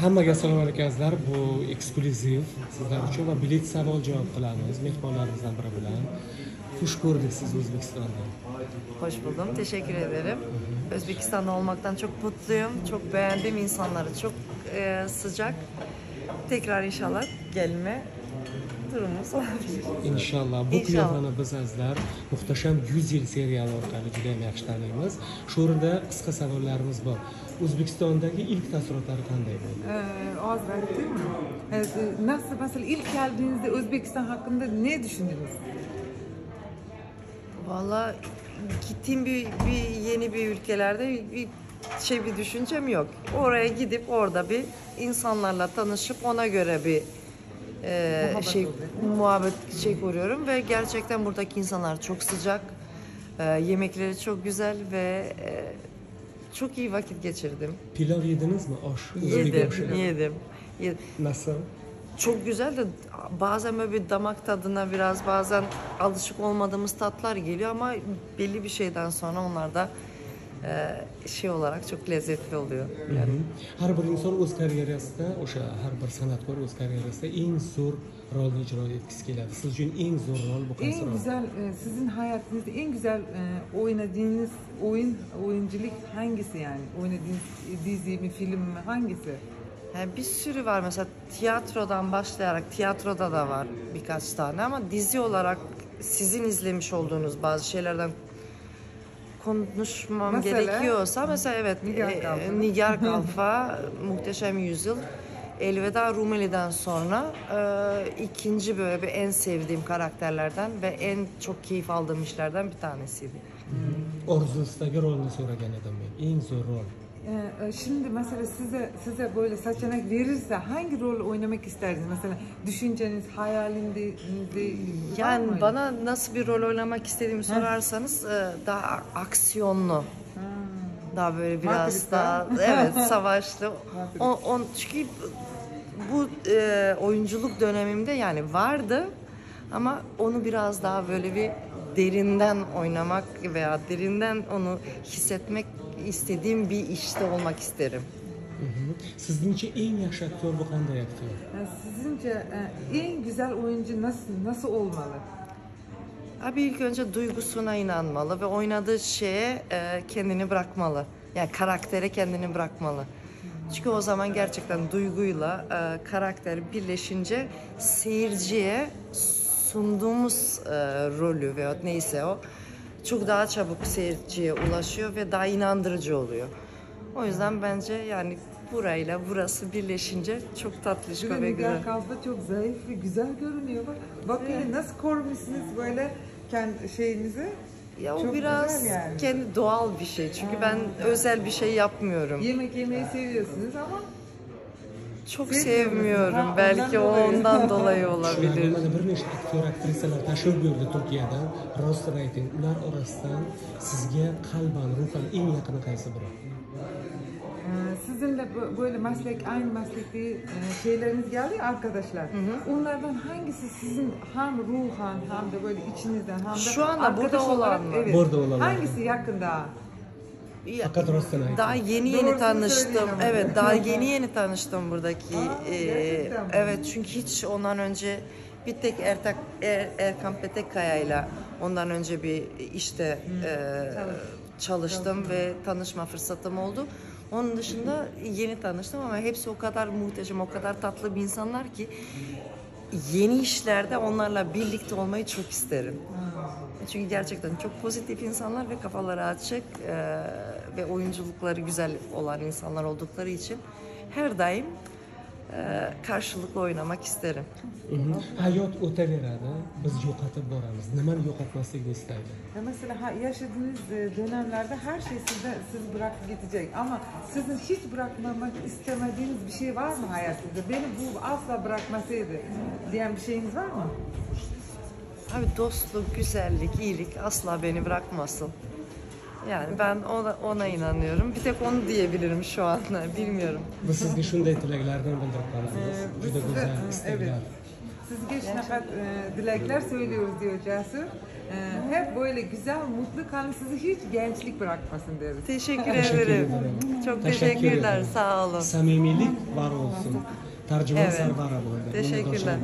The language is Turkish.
hammaga assalomu alaykum azizlar bu eksklyuziv sizlar uchun va bilet savol javob qilamiz mehmonlarimizdan biri bilan xush ko'rdik sizni o'zbekistonda Hoş buldum. Teşekkür ederim. Özbekistan'da olmaktan çok mutluyum. Çok beğendim insanları. Çok e, sıcak. Tekrar inşallah gelme durumumuz olabilir. bu İnşallah. qiyofani biz azizlar muhtasham yuz yil seriali orqali juda yaxshi o'rinda qisqa savollarimiz bor o'zbekistondagi ilk taassurotlari qanday bo'ldi Ee, Azra değil mi? Evet, e, nasıl mesela ilk geldiğinizde Özbekistan hakkında ne düşündünüz? Valla gittiğim bir, bir yeni bir ülkelerde bir şey bir düşüncem yok. Oraya gidip orada bir insanlarla tanışıp ona göre bir e, şey muhabbet şey kuruyorum ve gerçekten buradaki insanlar çok sıcak. E, yemekleri çok güzel ve e, çok iyi vakit geçirdim. pilav yedingizmi osh o'ziga Yedim, o'xshaydi yedim. yedim. nasıl Çok güzel de bazen böyle bir damak tadına biraz bazen alışık olmadığımız tatlar geliyor ama belli bir şeyden sonra onlar da şey olarak çok lezzetli oluyor. Yani har bir inson o'z karyerasida o'sha har bir san'atkor o'z karyerasida eng zo'r rolni ijro etgisi keladi siz uchun eng zo'r rol bu qaysi En rol güzel, e, sizin hayatınızda en güzel e, oynadığınız oyun, oyunculuk hangisi yani? Oynadığınız dizi mi, film mi, hangisi? Yani bir sürü var mesela tiyatrodan başlayarak tiyatroda da var birkaç tane ama dizi olarak sizin izlemiş olduğunuz bazı şeylerden konuşmam Mesela? gerekiyorsa mesela evet Nigar e, Kalfa. Nigar Kalfa Muhteşem Yüzyıl Elveda Rumeli'den sonra e, ikinci böyle bir en sevdiğim karakterlerden ve en çok keyif aldığım işlerden bir tanesiydi. orzusidagi rolni so'ragan edim men eng zo'r rol E, e, Şimdi mesela size size böyle seçenek verirse hangi rol oynamak isterdiniz? Mesela düşünceniz, hayalinde Yani mı? bana nasıl bir rol oynamak istediğimi sorarsanız e, daha aksiyonlu. Ha. Daha böyle biraz Matrix, daha ha? evet savaşlı. O, on, çünkü bu e, oyunculuk dönemimde yani vardı ama onu biraz daha böyle bir derinden oynamak veya derinden onu hissetmek istediğim bir işte olmak isterim. Sizningcha eng yaxshi aktyor bu qanday aktyor Yani sizince e, en güzel oyuncu nasıl nasıl olmalı? Abi ilk önce duygusuna inanmalı ve oynadığı şeye e, kendini bırakmalı. Yani karaktere kendini bırakmalı. Çünkü o zaman gerçekten duyguyla e, karakter birleşince seyirciye sunduğumuz e, rolü veya neyse o çok daha çabuk seyirciye ulaşıyor ve daha inandırıcı oluyor. O yüzden bence yani burayla burası birleşince çok mi? ve güzel. Kalfa çok zayıf ve güzel görünüyor. Bak, bak hele nasıl korumuşsunuz böyle kendi şeyinizi. Ya o Çok biraz güzel yani. kendi doğal bir şey. Çünkü ben özel bir şey yapmıyorum. Yemek yemeyi seviyorsunuz ama Çok sevmiyorum. Ha, Belki o ondan dolayı. olabilir. mana bir nechta aktyor aktrisalar tashrif buyurdi turkiyadan rostini ayting ular orasidan sizga qalban ruhan eng yaqini qaysi biri e, sizinle bö- böyle meslek aynı meslekte e, şeyleriniz geldi ya arkadaşlar. Onlardan hangisi sizin hem ruhan hem de böyle içinizden hem de Şu anda arkadaş burada olarak- olan mı? Evet. Burada olanlar. Hangisi yakında? Daha yeni yeni tanıştım. Evet, daha yeni yeni tanıştım buradaki. E, mi? evet, çünkü hiç ondan önce bir tek Ertak er, Erkan Petekkaya ile ondan önce bir işte e, çalıştım ve tanışma fırsatım oldu. Onun dışında yeni tanıştım ama hepsi o kadar muhteşem, o kadar tatlı bir insanlar ki yeni işlerde onlarla birlikte olmayı çok isterim. Çünkü gerçekten çok pozitif insanlar ve kafaları açık e, ve oyunculukları güzel olan insanlar oldukları için her daim e, karşılıklı oynamak isterim. Hayot o'taveradi biz yo'qotib boramiz nimani yo'qotmaslikni istaydi Ya mesela yaşadığınız e, dönemlerde her şey size siz bırakıp gidecek ama sizin hiç bırakmamak istemediğiniz bir şey var mı hayatınızda? Beni bu asla bırakmasaydı diyen bir şeyiniz var mı? Abi dostluk, güzellik, iyilik asla beni bırakmasın. Yani ben ona, ona inanıyorum. Bir tek onu diyebilirim şu an. Bilmiyorum. biz sizga shunday tilaklarni bildirib qolamiz Ee, biz size- go'zal evet. Siz geç nefes e, dilekler söylüyoruz diyor Cesur. Ee, hep böyle güzel, mutlu kalın. Sizi hiç gençlik bırakmasın deriz. Teşekkür ederim. Çok Teşekkür teşekkürler. Sağ olun. Samimiylik var olsun. Tercüman Evet. Burada. Teşekkürler.